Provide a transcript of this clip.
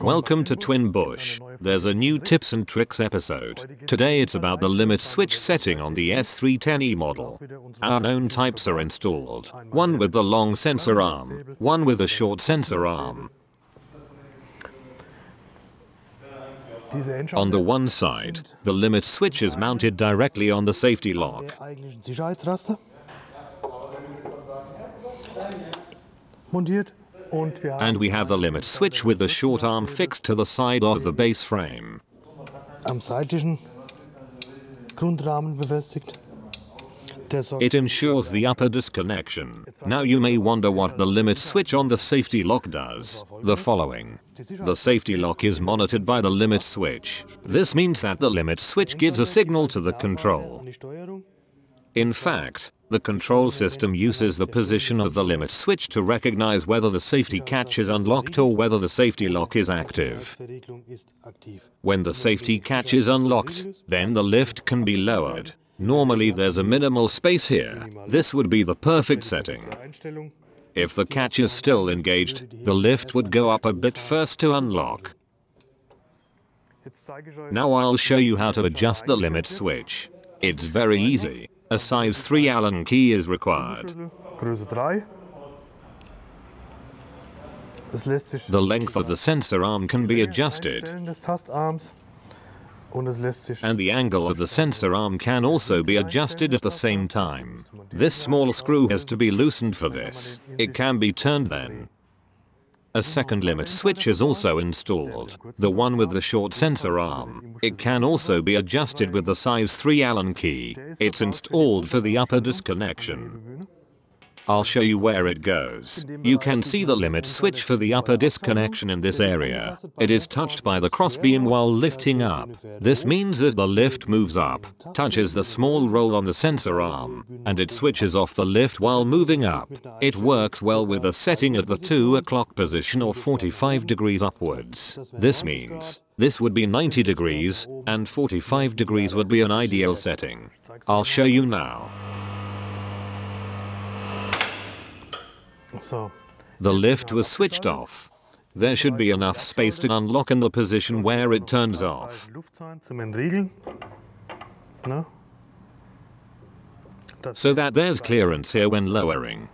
Welcome to Twin Busch. There's a new tips and tricks episode. Today it's about the limit switch setting on the S310E model. Our known types are installed. One with the long sensor arm, one with a short sensor arm. On the one side, the limit switch is mounted directly on the safety lock. Montiert. Und wir haben And we have the limit switch with the short arm fixed to the side of the base frame. am seitlichen Grundrahmen befestigt. Der sorgt It ensures the upper disconnection. Now you may wonder what the limit switch on the safety lock does. The following. The safety lock is monitored by the limit switch. This means that the limit switch gives a signal to the control. In fact, the control system uses the position of the limit switch to recognize whether the safety catch is unlocked or whether the safety lock is active. When the safety catch is unlocked, then the lift can be lowered. Normally there's a minimal space here. This would be the perfect setting. If the catch is still engaged, the lift would go up a bit first to unlock. Now I'll show you how to adjust the limit switch. It's very easy. A size 3 Allen key is required. Schlüssel, Größe 3. Es lässt sich The length of the sensor arm can be adjusted, Einstellen des Tastarms und es lässt sich and the angle of the sensor arm can also be adjusted at the same time. This small screw has to be loosened for this. It can be turned then. A second limit switch is also installed, the one with the short sensor arm. It can also be adjusted with the size 3 Allen key. It's installed for the upper disconnection. I'll show you where it goes. You can see the limit switch for the upper disconnection in this area. It is touched by the crossbeam while lifting up. This means that the lift moves up, touches the small roll on the sensor arm, and it switches off the lift while moving up. It works well with a setting at the 2 o'clock position or 45 degrees upwards. This means this would be 90 degrees, and 45 degrees would be an ideal setting. I'll show you now. So, The lift was switched off. There should be enough space to unlock in the position where it turns off. Luftzahn zum Entriegeln. Ne? Das So that there's clearance here when lowering.